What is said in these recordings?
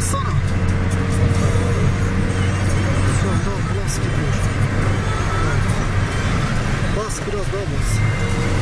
Lansono. não. dom, las gibi. Bas biraz daha bas.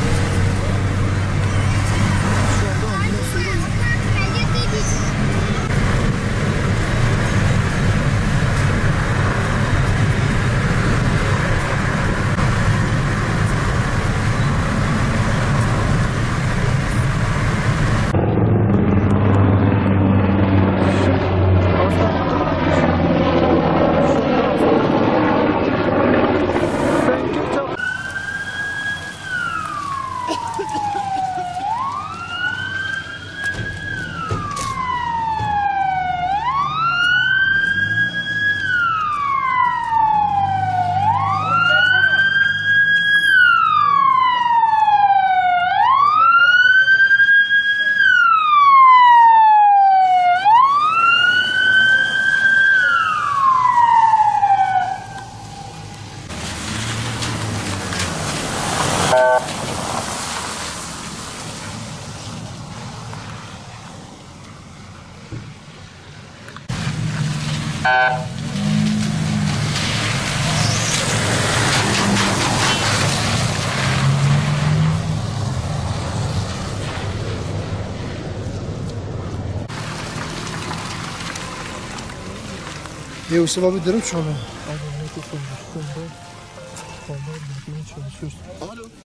Е, усиловидерим чону. Alo.